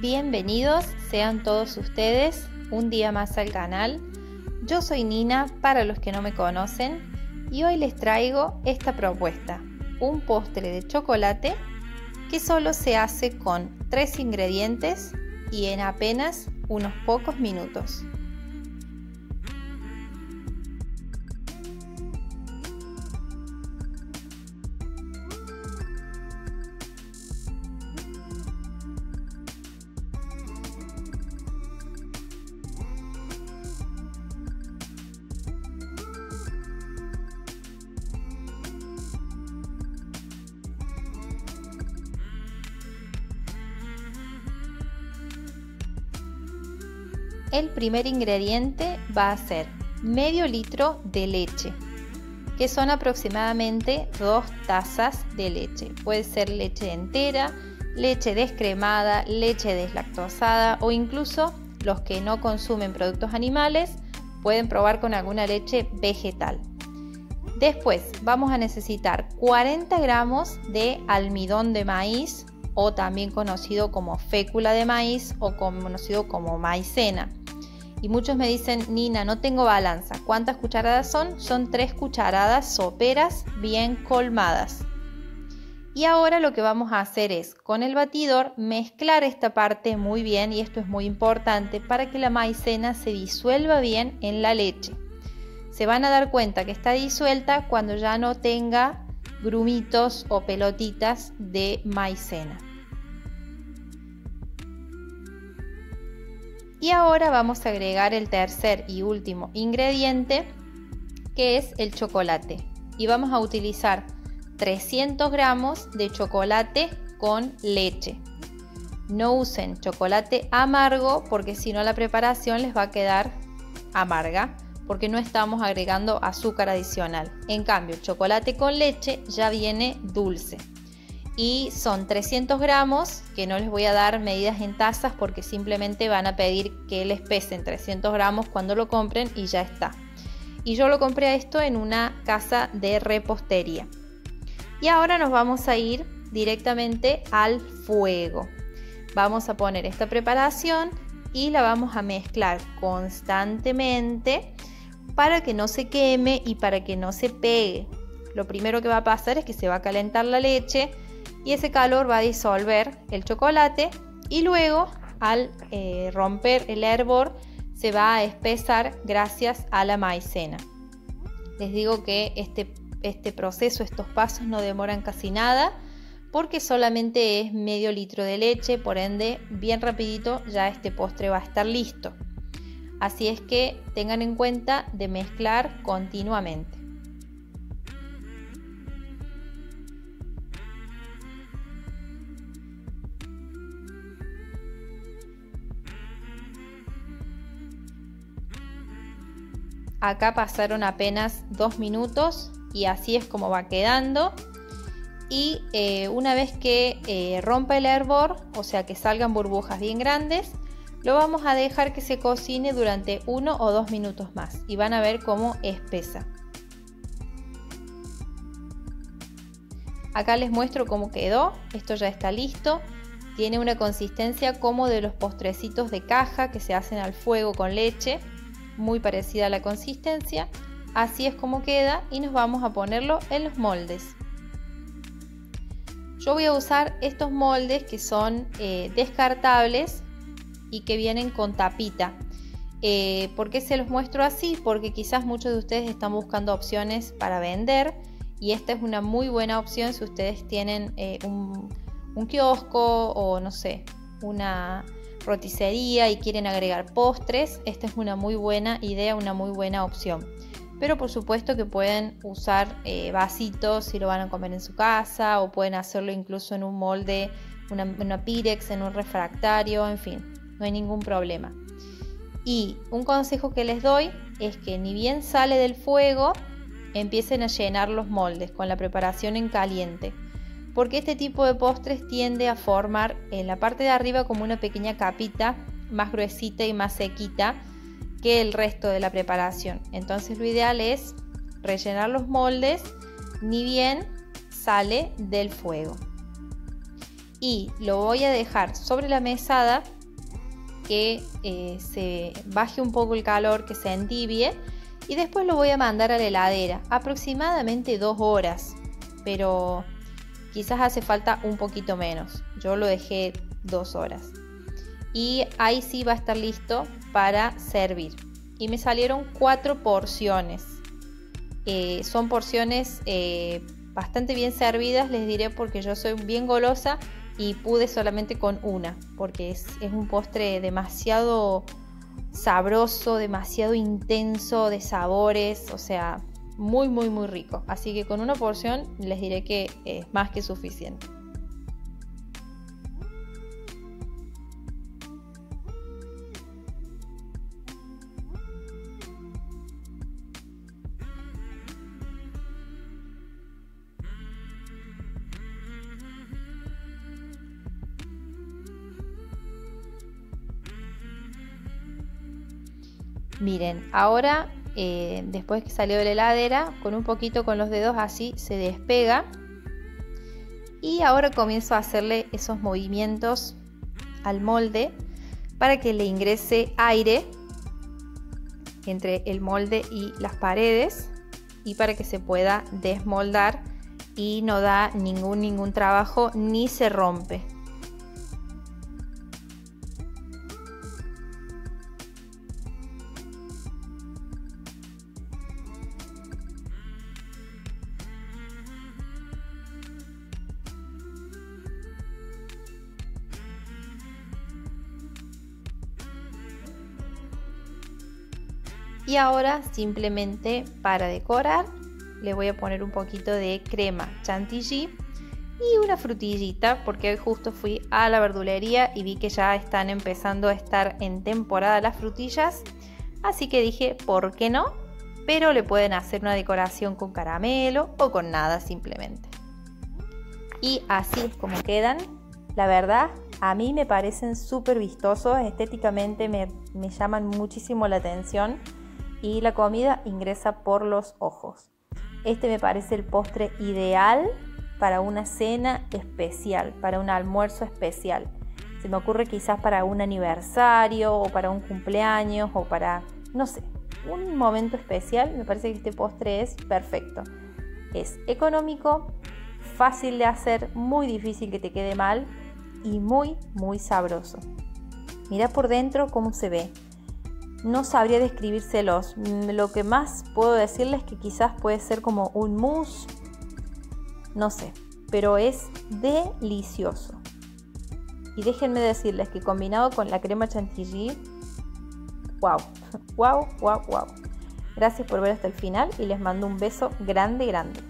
Bienvenidos sean todos ustedes un día más al canal. Yo soy Nina para los que no me conocen y hoy les traigo esta propuesta, un postre de chocolate que solo se hace con tres ingredientes y en apenas unos pocos minutos. El primer ingrediente va a ser medio litro de leche, que son aproximadamente dos tazas de leche. Puede ser leche entera, leche descremada, leche deslactosada o incluso los que no consumen productos animales pueden probar con alguna leche vegetal. Después vamos a necesitar 40 gramos de almidón de maíz o también conocido como fécula de maíz o conocido como maicena. Y muchos me dicen, Nina, no tengo balanza. ¿Cuántas cucharadas son? Son tres cucharadas soperas bien colmadas. Y ahora lo que vamos a hacer es, con el batidor, mezclar esta parte muy bien, y esto es muy importante, para que la maicena se disuelva bien en la leche. Se van a dar cuenta que está disuelta cuando ya no tenga grumitos o pelotitas de maicena. Y ahora vamos a agregar el tercer y último ingrediente que es el chocolate. Y vamos a utilizar 300 gramos de chocolate con leche. No usen chocolate amargo porque si no la preparación les va a quedar amarga porque no estamos agregando azúcar adicional. En cambio, el chocolate con leche ya viene dulce y son 300 gramos que no les voy a dar medidas en tazas porque simplemente van a pedir que les pesen 300 gramos cuando lo compren y ya está. Y yo lo compré a esto en una casa de repostería. Y ahora nos vamos a ir directamente al fuego. Vamos a poner esta preparación y la vamos a mezclar constantemente para que no se queme y para que no se pegue. Lo primero que va a pasar es que se va a calentar la leche, y ese calor va a disolver el chocolate y luego al eh, romper el hervor se va a espesar gracias a la maicena. Les digo que este, este proceso, estos pasos no demoran casi nada porque solamente es medio litro de leche, por ende bien rapidito ya este postre va a estar listo. Así es que tengan en cuenta de mezclar continuamente. Acá pasaron apenas dos minutos y así es como va quedando. Y eh, una vez que eh, rompa el hervor, o sea que salgan burbujas bien grandes, lo vamos a dejar que se cocine durante uno o dos minutos más y van a ver cómo espesa. Acá les muestro cómo quedó, esto ya está listo. Tiene una consistencia como de los postrecitos de caja que se hacen al fuego con leche muy parecida a la consistencia. Así es como queda y nos vamos a ponerlo en los moldes. Yo voy a usar estos moldes que son eh, descartables y que vienen con tapita. Eh, ¿Por qué se los muestro así? Porque quizás muchos de ustedes están buscando opciones para vender y esta es una muy buena opción si ustedes tienen eh, un, un kiosco o no sé, una, roticería y quieren agregar postres, esta es una muy buena idea, una muy buena opción. Pero por supuesto que pueden usar eh, vasitos si lo van a comer en su casa o pueden hacerlo incluso en un molde, una, una pirex, en un refractario, en fin, no hay ningún problema. Y un consejo que les doy es que ni bien sale del fuego, empiecen a llenar los moldes con la preparación en caliente porque este tipo de postres tiende a formar en la parte de arriba como una pequeña capita más gruesita y más sequita que el resto de la preparación. Entonces lo ideal es rellenar los moldes ni bien sale del fuego. y lo voy a dejar sobre la mesada que eh, se baje un poco el calor, que se entibie y después lo voy a mandar a la heladera, aproximadamente dos horas, pero quizás hace falta un poquito menos. Yo lo dejé dos horas. Y ahí sí va a estar listo para servir. Y me salieron cuatro porciones. Eh, son porciones eh, bastante bien servidas, les diré porque yo soy bien golosa y pude solamente con una, porque es, es un postre demasiado sabroso, demasiado intenso de sabores, o sea, muy, muy, muy rico. Así que con una porción les diré que es más que suficiente. Miren, ahora eh, después que salió de la heladera, con un poquito con los dedos así se despega. Y ahora comienzo a hacerle esos movimientos al molde para que le ingrese aire entre el molde y las paredes y para que se pueda desmoldar y no da ningún ningún trabajo ni se rompe. Y ahora simplemente para decorar le voy a poner un poquito de crema chantilly y una frutillita porque hoy justo fui a la verdulería y vi que ya están empezando a estar en temporada las frutillas. Así que dije, ¿por qué no? Pero le pueden hacer una decoración con caramelo o con nada simplemente. Y así es como quedan. La verdad, a mí me parecen súper vistosos, estéticamente me, me llaman muchísimo la atención y la comida ingresa por los ojos. Este me parece el postre ideal para una cena especial, para un almuerzo especial. Se me ocurre quizás para un aniversario o para un cumpleaños o para, no sé, un momento especial. Me parece que este postre es perfecto. Es económico, fácil de hacer, muy difícil que te quede mal y muy, muy sabroso. Mira por dentro cómo se ve no sabría describírselos. Mm, lo que más puedo decirles es que quizás puede ser como un mousse, no sé, pero es delicioso. Y déjenme decirles que combinado con la crema chantilly, wow, wow, wow, wow. Gracias por ver hasta el final y les mando un beso grande, grande.